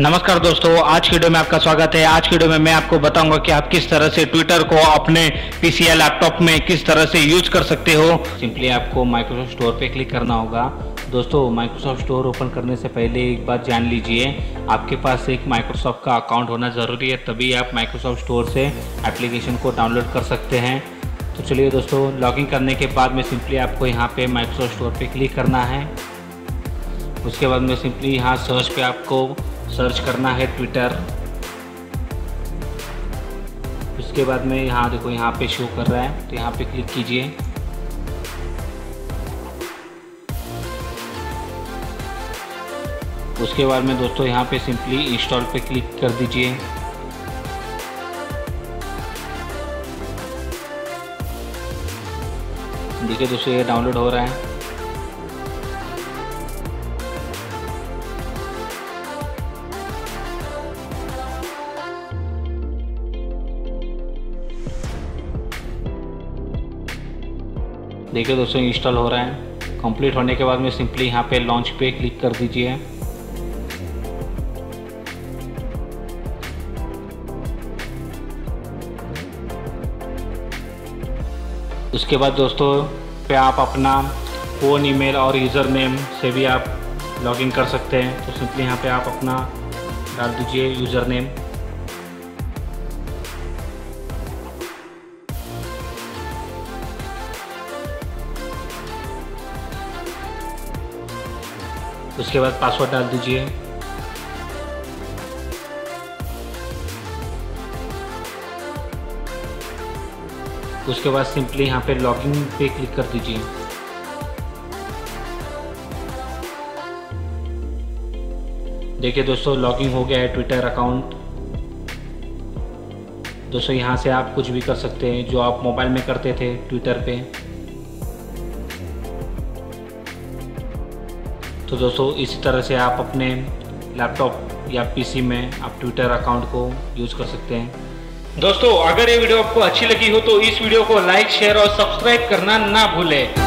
नमस्कार दोस्तों, आज की वीडियो में आपका स्वागत है। आज की वीडियो में मैं आपको बताऊँगा कि आप किस तरह से ट्विटर को अपने पीसी लैपटॉप में किस तरह से यूज़ कर सकते हो। सिंपली आपको माइक्रोसॉफ्ट स्टोर पे क्लिक करना होगा। दोस्तों माइक्रोसॉफ्ट स्टोर ओपन करने से पहले एक बात जान लीजिए, आपके पास एक माइक्रोसॉफ्ट का अकाउंट होना ज़रूरी है, तभी आप माइक्रोसॉफ्ट स्टोर से एप्लीकेशन को डाउनलोड कर सकते हैं। तो चलिए दोस्तों लॉगिन करने के बाद में सिंपली आपको यहाँ पे माइक्रोसॉफ्ट स्टोर पे क्लिक करना है। उसके बाद में सिंपली यहाँ सर्च पे आपको सर्च करना है ट्विटर। उसके बाद में यहाँ देखो, यहाँ पे शो कर रहा है तो यहाँ पे क्लिक कीजिए। उसके बाद में दोस्तों, यहाँ पे सिंपली इंस्टॉल पे क्लिक कर दीजिए। देखिए दोस्तों, ये डाउनलोड हो रहा है। देखिए दोस्तों इंस्टॉल हो रहा है। कंप्लीट होने के बाद में सिंपली यहाँ पे लॉन्च पे क्लिक कर दीजिए। उसके बाद दोस्तों, पे आप अपना फ़ोन ईमेल और यूज़र नेम से भी आप लॉगिन कर सकते हैं। तो सिंपली यहाँ पे आप अपना डाल दीजिए यूज़र नेम उसके बाद पासवर्ड डाल दीजिए। उसके बाद सिंपली यहाँ पे लॉगिन पे क्लिक कर दीजिए। देखिए दोस्तों लॉगिन हो गया है ट्विटर अकाउंट दोस्तों, यहाँ से आप कुछ भी कर सकते हैं, जो आप मोबाइल में करते थे ट्विटर पे। तो दोस्तों, इसी तरह से आप अपने लैपटॉप या पीसी में आप ट्विटर अकाउंट को यूज़ कर सकते हैं। दोस्तों, अगर ये वीडियो आपको अच्छी लगी हो तो इस वीडियो को लाइक शेयर और सब्सक्राइब करना ना भूलें।